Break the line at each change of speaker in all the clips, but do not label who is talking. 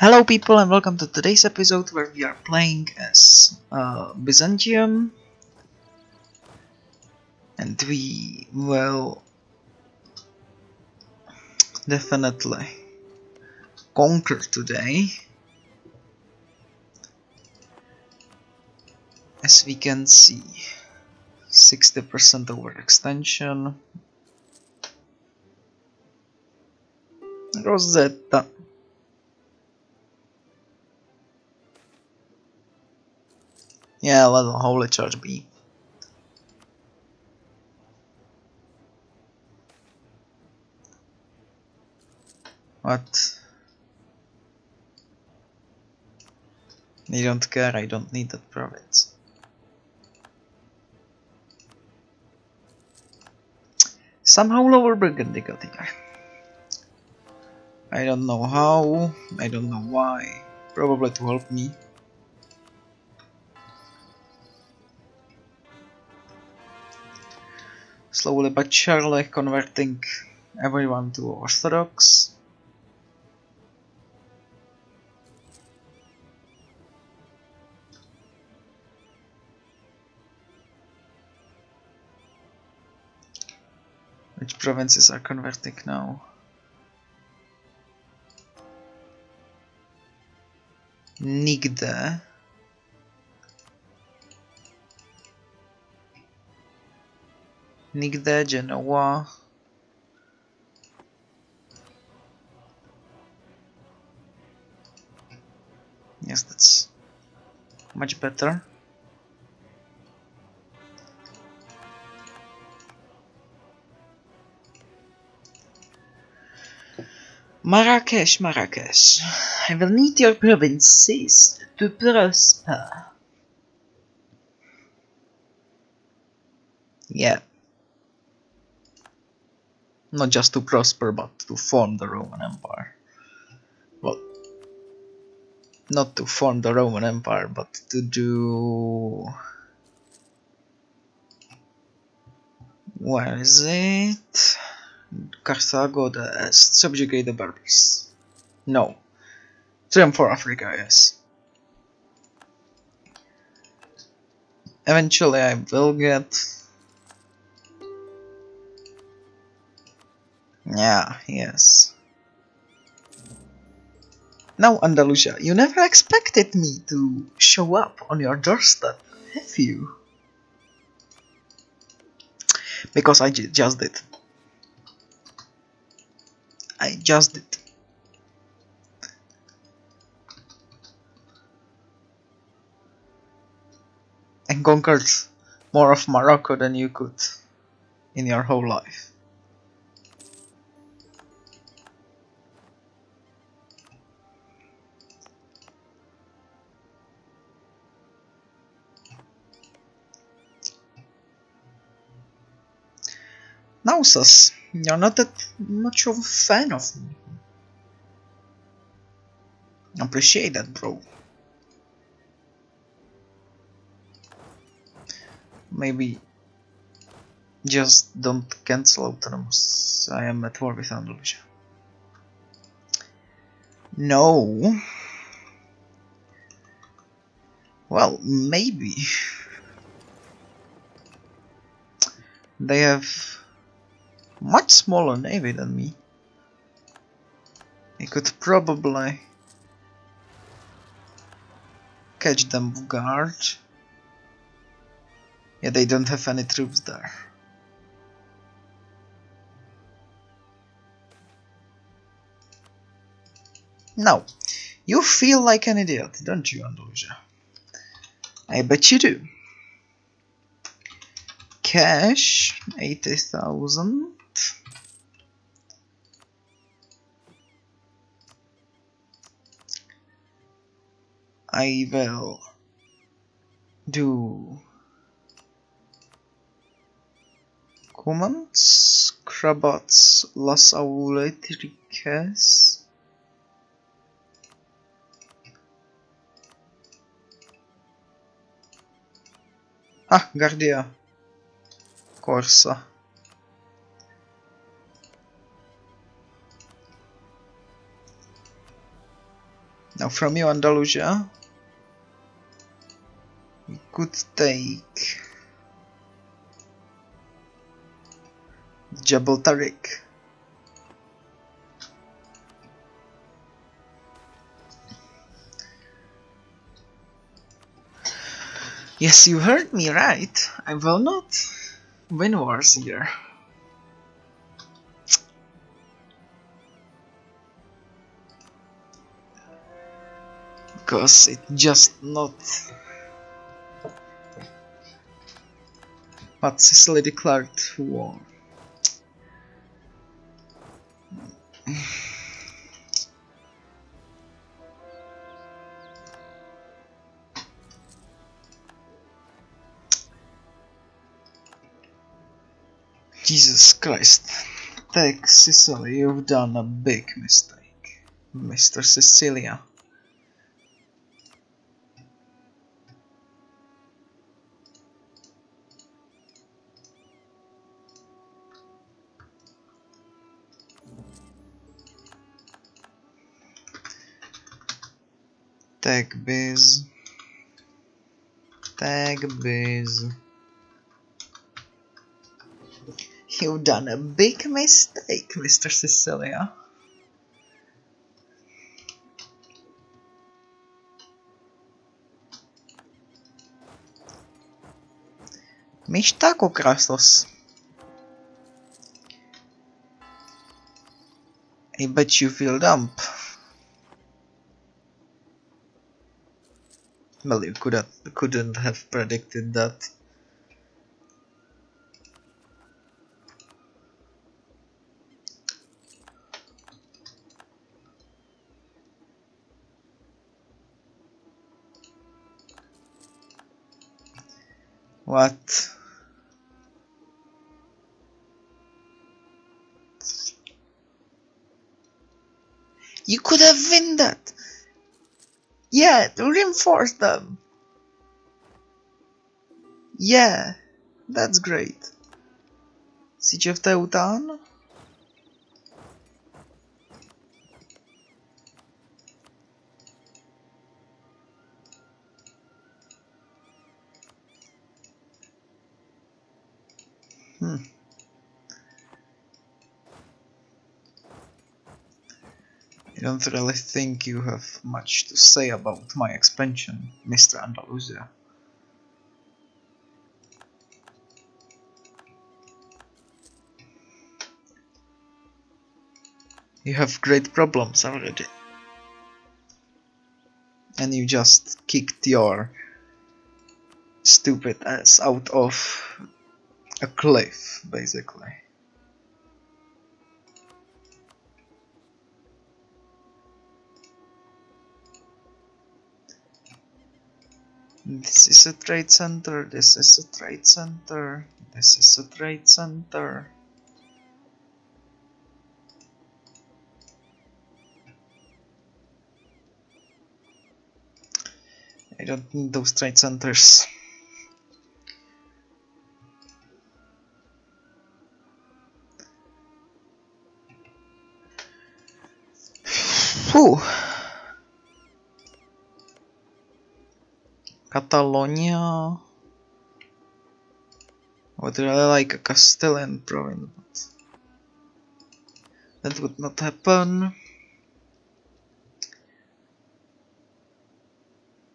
Hello people and welcome to today's episode where we are playing as uh, Byzantium. And we will definitely conquer today as we can see. 60% overextension Rosetta Yeah, let the holy church be. What? You don't care, I don't need that province. Somehow lower Burgundy got here. I don't know how, I don't know why, probably to help me. Slowly but surely converting everyone to Orthodox. Which provinces are converting now? Nigde. Nigde, Genoa. Yes, that's much better. Marrakesh, Marrakesh. I will need your provinces to prosper. Yeah. Not just to prosper, but to form the Roman Empire. Well, not to form the Roman Empire, but to do... Where is it? Carthago the. Subjugate the Berbers. No. Triumph for Africa, yes. Eventually I will get Yeah, yes. Now, Andalusia, you never expected me to show up on your doorstep, have you? Because I just did. I just did. And conquered more of Morocco than you could in your whole life. Nausas, you're not that much of a fan of me. Appreciate that, bro. Maybe just don't cancel Autonomous. I am at war with Andalusia. No. Well, maybe. They have much smaller navy than me. I could probably catch them guard. Yeah, they don't have any troops there. Now, you feel like an idiot, don't you, Andalusia? I bet you do. Cash, 80,000. I will do comments, Krabats, las aulétriques. Ah, Guardia. Corsa. Now from you, Andalusia, we could take Jabal Tariq. Yes, you heard me right. I will not win wars here. Because it's just not... But Sicily declared war. Jesus Christ. Take Sicily, you've done a big mistake. Mr. Sicilia. Tag base. Tag. You've done a big mistake, Mr. Sicilia. Mistako Krasos. I bet you feel dumb. Well, you could have, couldn't have predicted that. What? You could have win that! Yeah, to reinforce them! Yeah, that's great. Siege of Teuton? Don't really think you have much to say about my expansion, Mr. Andalusia. You have great problems already. And you just kicked your stupid ass out of a cliff, basically. This is a trade center, this is a trade center, this is a trade center. I don't need those trade centers. Whew. Catalonia would really like a Castilian province, but that would not happen.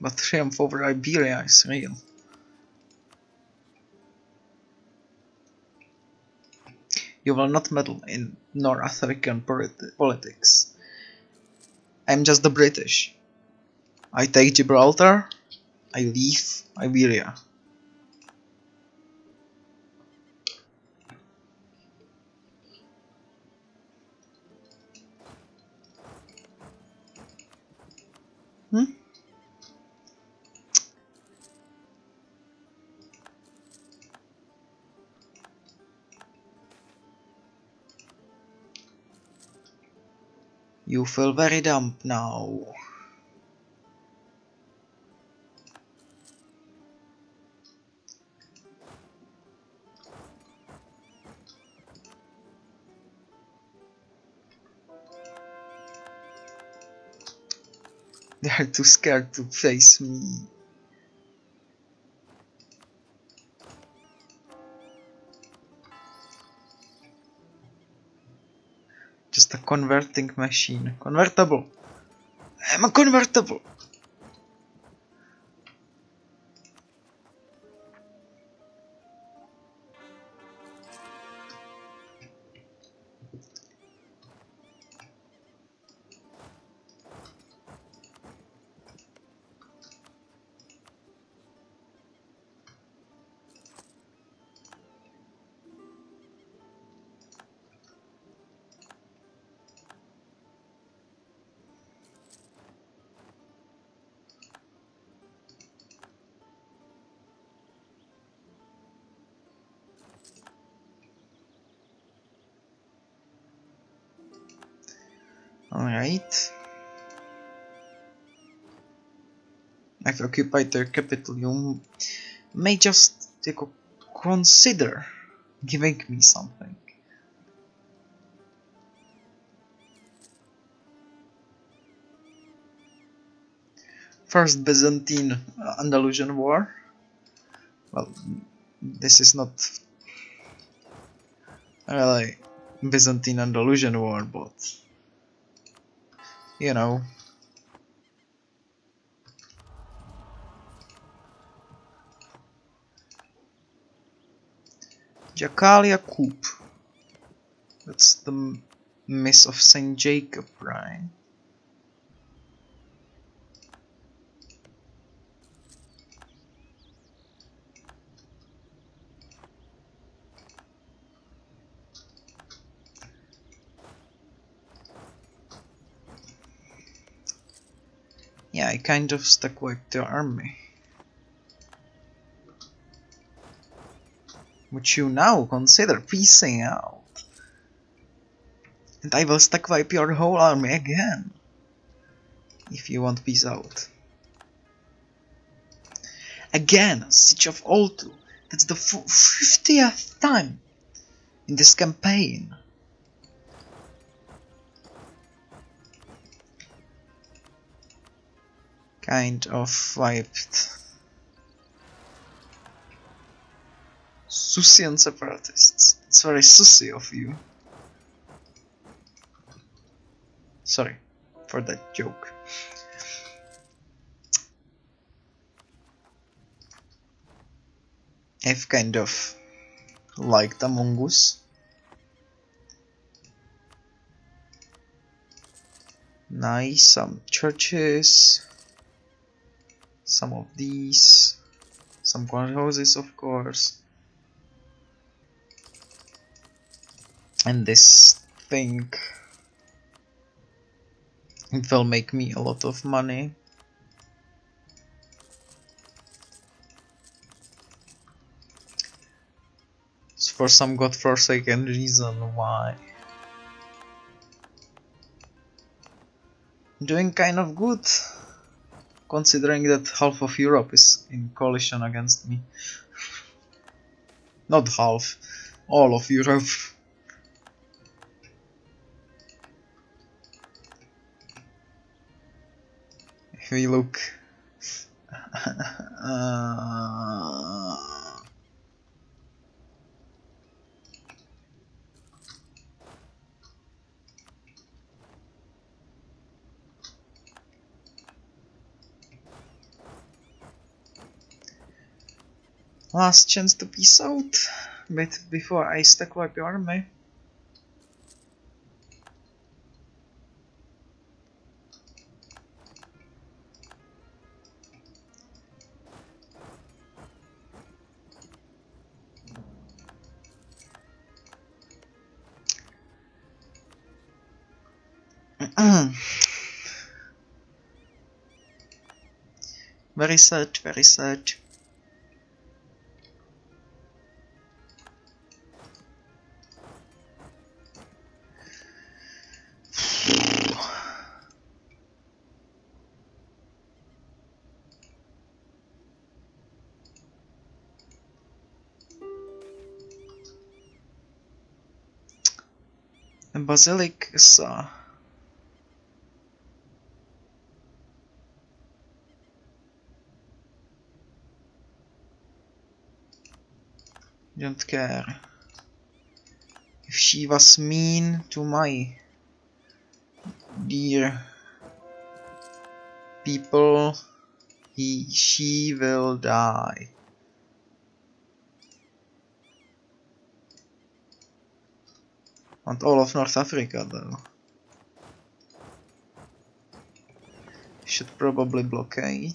But triumph over Iberia is real. You will not meddle in North African politics. I'm just the British. I take Gibraltar, I leave Iberia. Hmm? You feel very dumb now. They're too scared to face me. Just a converting machine. Convertible! I'm a convertible! Alright. I've occupied their capital. You may just consider giving me something. First Byzantine uh, Andalusian War. Well, this is not really Byzantine Andalusian War, but you know. Jacalia Coop. That's the Miss of St. Jacob, right? Yeah, I kind of stuck with the army. Which you now consider piecing out. And I will stack wipe your whole army again. If you want peace out. Again, Siege of Oltu. That's the 50th time in this campaign. Kind of wiped. Susian separatists. It's very sussy of you. Sorry for that joke. I've kind of liked Among Us. Nice, some churches some of these. Some houses of course. And this thing it will make me a lot of money. It's for some godforsaken reason why? Doing kind of good considering that half of Europe is in coalition against me. Not half, all of Europe. If we look... uh, Last chance to peace out, but before I stack wipe your army. very sad, very sad. And Basilic is... Uh, don't care. If she was mean to my dear people, he, she will die. Want all of North Africa though. Should probably blockade.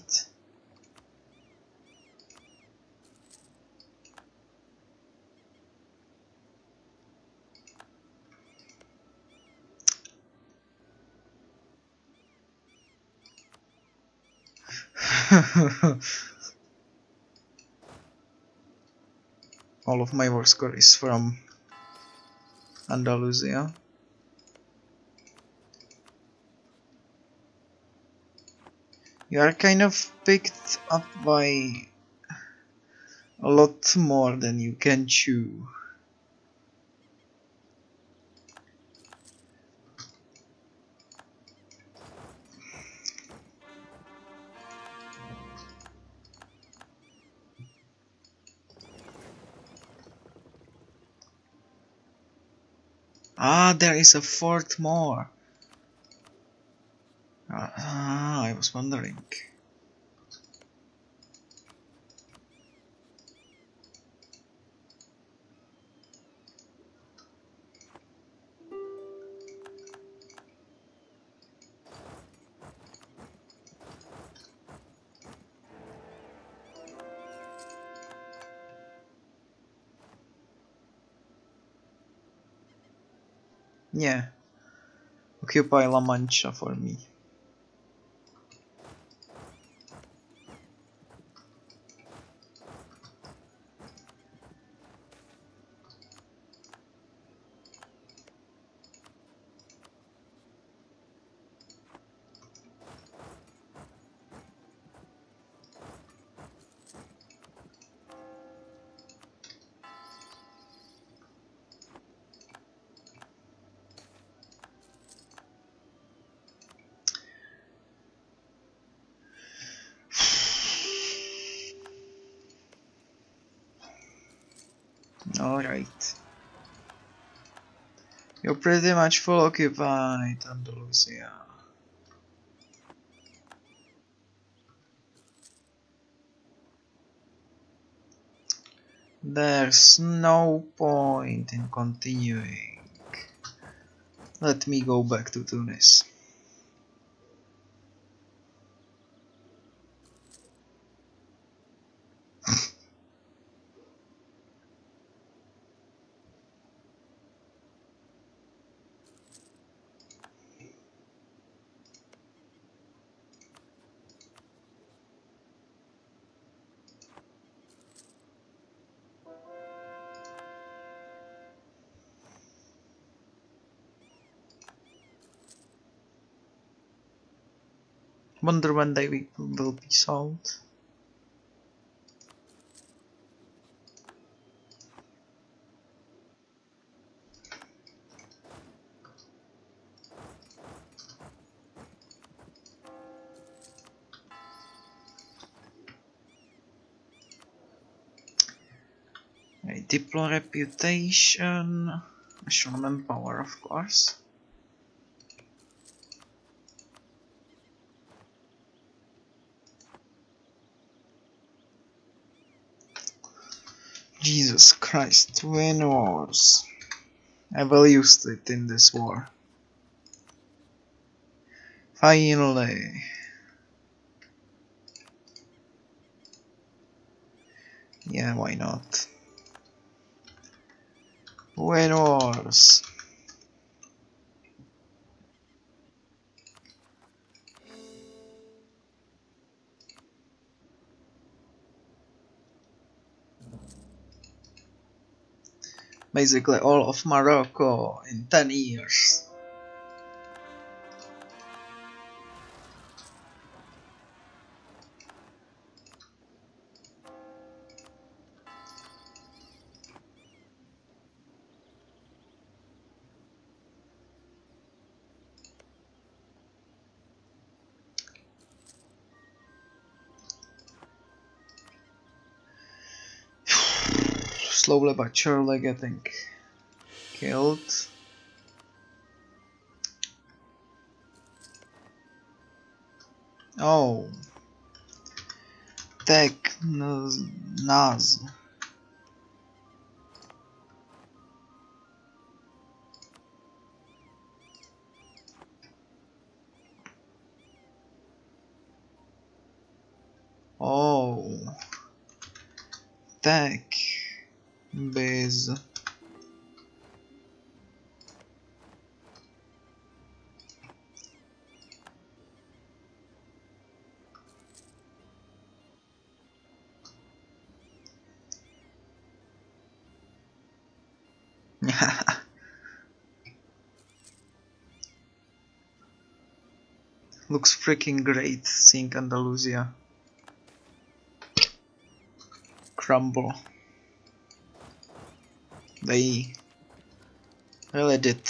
all of my war score is from Andalusia. You are kind of picked up by a lot more than you can chew. Ah, there is a fourth more. Ah, I was wondering. Yeah. Occupy La Mancha for me. Alright. You're pretty much full occupied, Andalusia. There's no point in continuing. Let me go back to Tunis. Wonder when they will be sold. A Diplo reputation, national power of course. Jesus Christ, twin wars. I will use it in this war. Finally. Yeah, why not? Twin wars. Basically all of Morocco in 10 years. Slowly but surely getting killed. Oh. Tech Naz. Oh. Tech base. Looks freaking great seeing Andalusia crumble. They really did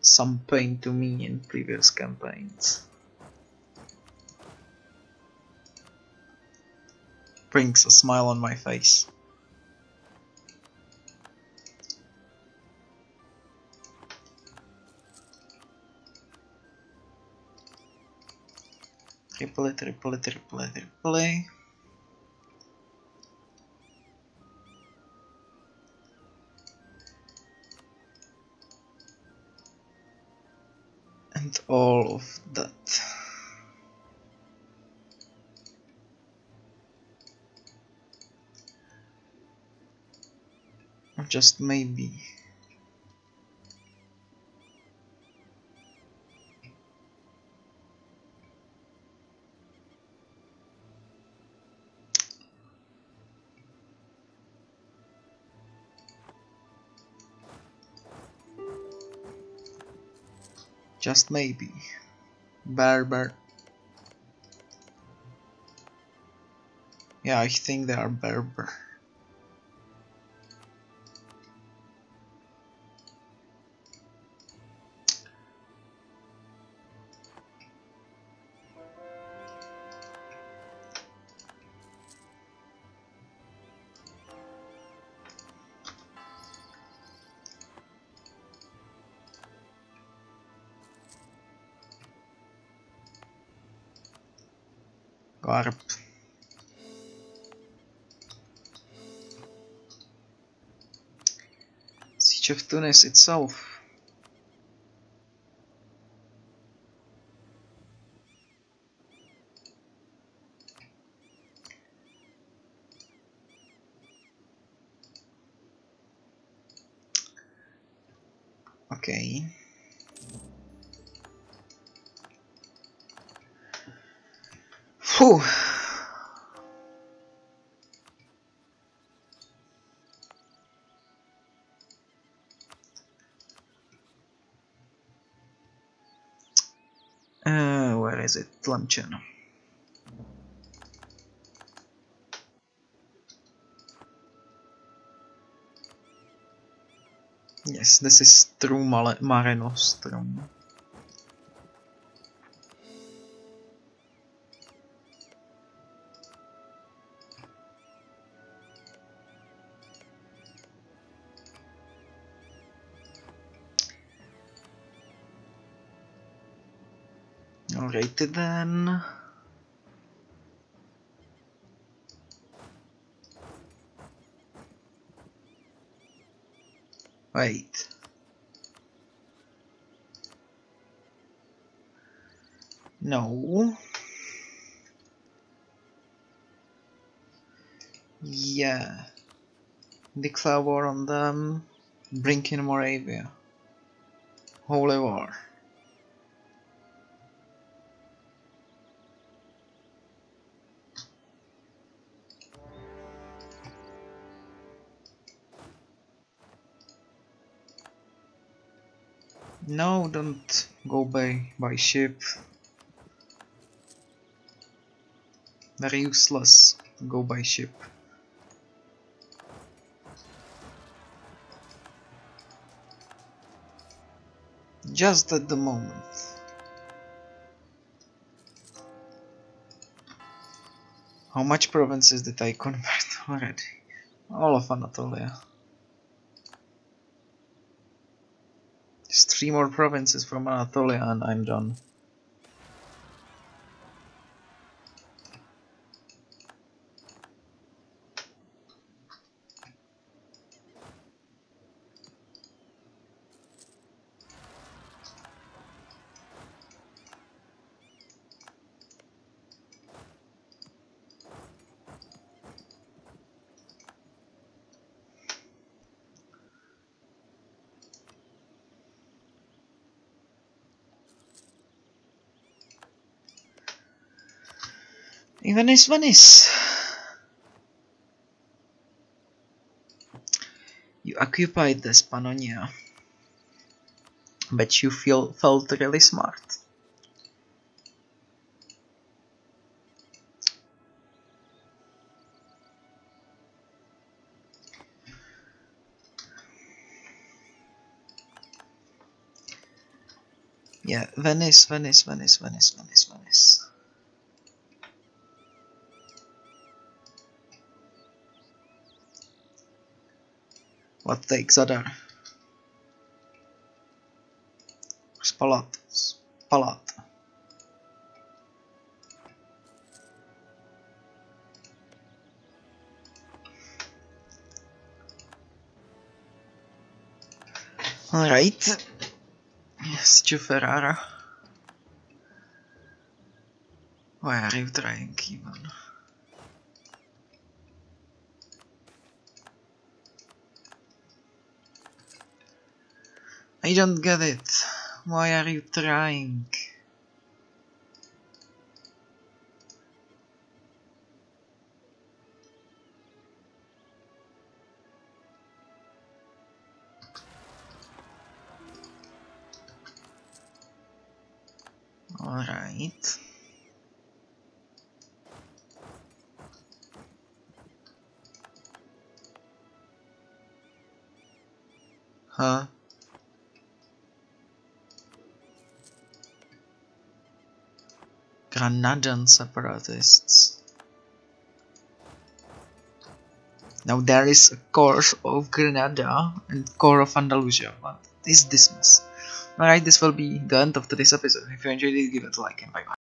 some pain to me in previous campaigns. Brings a smile on my face. Triple, triple, triple, triple. And all of that. Or just maybe. Just maybe. Berber. Yeah, I think they are Berber. Garp. Siege of Tunis itself. Uh, where is it? Tlemcen. Yes, this is true Mare, Mare Nostrum. Then. Wait. No. Yeah. Declare war on them. Bring in Moravia. Holy war. No, don't go by by ship. Very useless go by ship. Just at the moment. How much provinces did I convert already? All of Anatolia. Just three more provinces from Anatolia and I'm done. Venice, Venice. You occupied this Pannonia. But you feel felt really smart. Yeah, Venice, Venice, Venice, Venice, Venice, Venice. What takes other? Spalat. Spalat. Alright. Yes, to Ferrara. Why are you trying even? I don't get it. Why are you trying? Alright. Huh? Granadan separatists. Now there is a core of Granada and core of Andalusia, but is dismissed. Alright, this will be the end of today's episode. If you enjoyed it, give it a like and bye bye.